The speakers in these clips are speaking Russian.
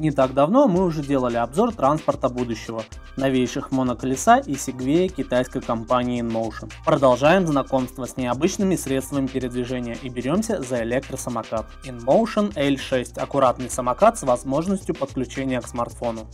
Не так давно мы уже делали обзор транспорта будущего, новейших моноколеса и сегвея китайской компании InMotion. Продолжаем знакомство с необычными средствами передвижения и беремся за электросамокат. InMotion L6 – аккуратный самокат с возможностью подключения к смартфону.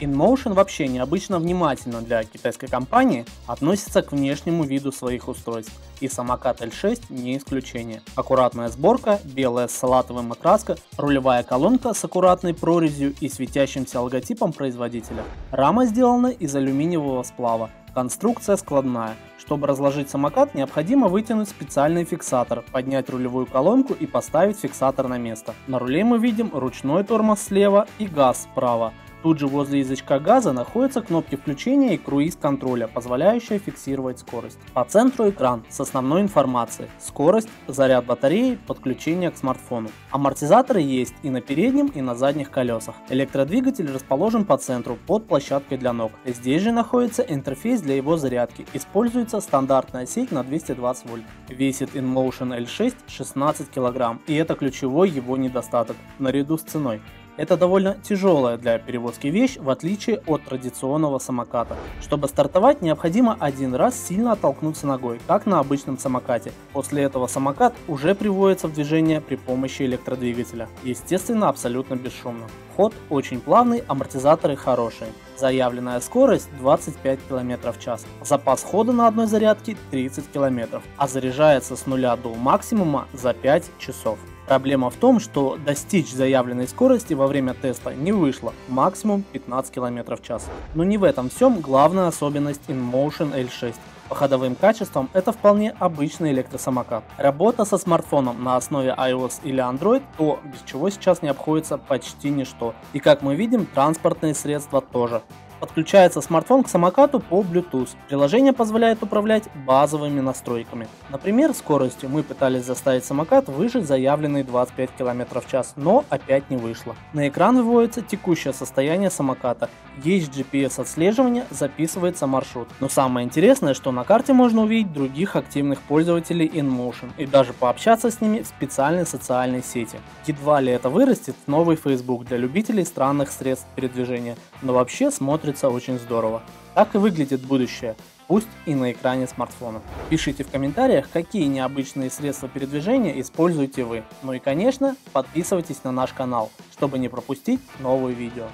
InMotion вообще необычно внимательно для китайской компании относится к внешнему виду своих устройств, и самокат L6 не исключение. Аккуратная сборка, белая с салатовым окраска, рулевая колонка с аккуратной прорезью и светящимся логотипом производителя. Рама сделана из алюминиевого сплава, конструкция складная. Чтобы разложить самокат, необходимо вытянуть специальный фиксатор, поднять рулевую колонку и поставить фиксатор на место. На руле мы видим ручной тормоз слева и газ справа. Тут же возле язычка газа находятся кнопки включения и круиз-контроля, позволяющие фиксировать скорость. По центру экран с основной информацией, скорость, заряд батареи, подключение к смартфону. Амортизаторы есть и на переднем, и на задних колесах. Электродвигатель расположен по центру, под площадкой для ног. Здесь же находится интерфейс для его зарядки. Используется стандартная сеть на 220 вольт. Весит InMotion L6 16 кг, и это ключевой его недостаток, наряду с ценой. Это довольно тяжелая для перевозки вещь, в отличие от традиционного самоката. Чтобы стартовать, необходимо один раз сильно оттолкнуться ногой, как на обычном самокате. После этого самокат уже приводится в движение при помощи электродвигателя. Естественно, абсолютно бесшумно. Ход очень плавный, амортизаторы хорошие. Заявленная скорость 25 км в час. Запас хода на одной зарядке 30 км, а заряжается с нуля до максимума за 5 часов. Проблема в том, что достичь заявленной скорости во время теста не вышло, максимум 15 км в час. Но не в этом всем главная особенность InMotion L6. По ходовым качествам это вполне обычный электросамокат. Работа со смартфоном на основе iOS или Android, то без чего сейчас не обходится почти ничто. И как мы видим, транспортные средства тоже. Подключается смартфон к самокату по Bluetooth. Приложение позволяет управлять базовыми настройками. Например, скоростью мы пытались заставить самокат выжить заявленные 25 км в час, но опять не вышло. На экран выводится текущее состояние самоката. Есть GPS отслеживание, записывается маршрут. Но самое интересное, что на карте можно увидеть других активных пользователей InMotion и даже пообщаться с ними в специальной социальной сети. Едва ли это вырастет в новый Facebook для любителей странных средств передвижения, но вообще смотрит смотрится очень здорово. Так и выглядит будущее, пусть и на экране смартфона. Пишите в комментариях, какие необычные средства передвижения используете вы. Ну и конечно, подписывайтесь на наш канал, чтобы не пропустить новые видео.